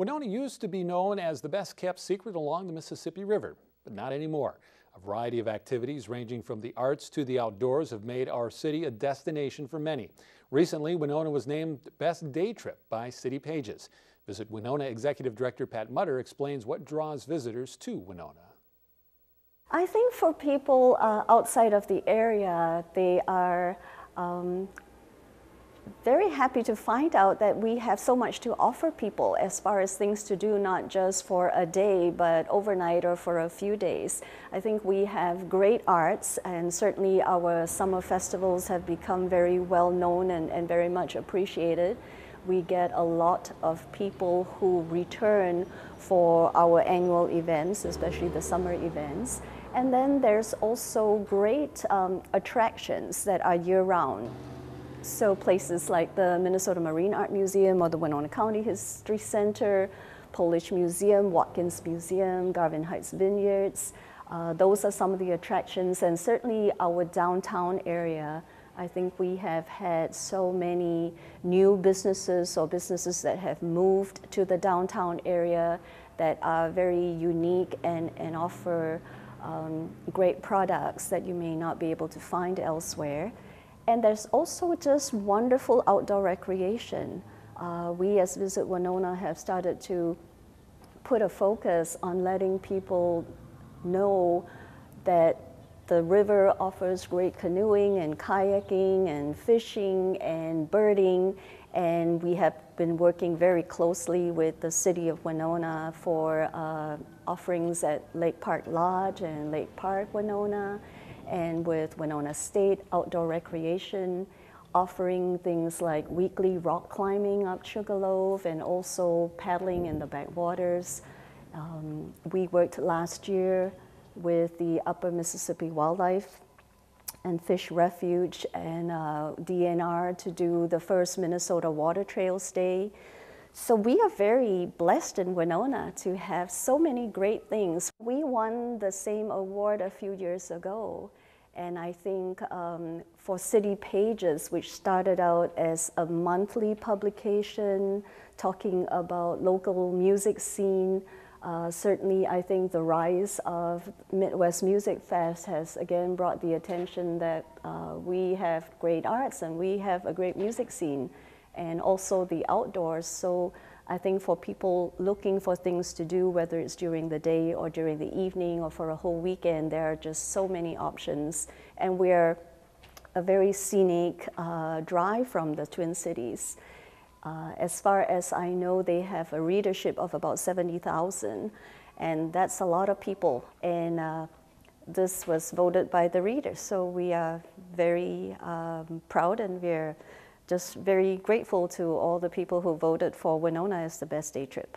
Winona used to be known as the best kept secret along the Mississippi River, but not anymore. A variety of activities ranging from the arts to the outdoors have made our city a destination for many. Recently, Winona was named Best Day Trip by City Pages. Visit Winona Executive Director Pat Mutter explains what draws visitors to Winona. I think for people uh, outside of the area, they are um, very happy to find out that we have so much to offer people as far as things to do, not just for a day, but overnight or for a few days. I think we have great arts, and certainly our summer festivals have become very well known and, and very much appreciated. We get a lot of people who return for our annual events, especially the summer events. And then there's also great um, attractions that are year round. So places like the Minnesota Marine Art Museum or the Winona County History Center, Polish Museum, Watkins Museum, Garvin Heights Vineyards. Uh, those are some of the attractions and certainly our downtown area. I think we have had so many new businesses or businesses that have moved to the downtown area that are very unique and, and offer um, great products that you may not be able to find elsewhere. And there's also just wonderful outdoor recreation. Uh, we as Visit Winona have started to put a focus on letting people know that the river offers great canoeing and kayaking and fishing and birding. And we have been working very closely with the city of Winona for uh, offerings at Lake Park Lodge and Lake Park Winona and with Winona State Outdoor Recreation, offering things like weekly rock climbing up Sugarloaf and also paddling in the backwaters. Um, we worked last year with the Upper Mississippi Wildlife and Fish Refuge and uh, DNR to do the first Minnesota Water Trails Day. So we are very blessed in Winona to have so many great things. We won the same award a few years ago. And I think um, for City Pages, which started out as a monthly publication talking about local music scene, uh, certainly I think the rise of Midwest Music Fest has again brought the attention that uh, we have great arts and we have a great music scene and also the outdoors. So I think for people looking for things to do, whether it's during the day or during the evening or for a whole weekend, there are just so many options. And we're a very scenic uh, drive from the Twin Cities. Uh, as far as I know, they have a readership of about 70,000, and that's a lot of people. And uh, this was voted by the readers, so we are very um, proud and we're just very grateful to all the people who voted for Winona as the best day trip.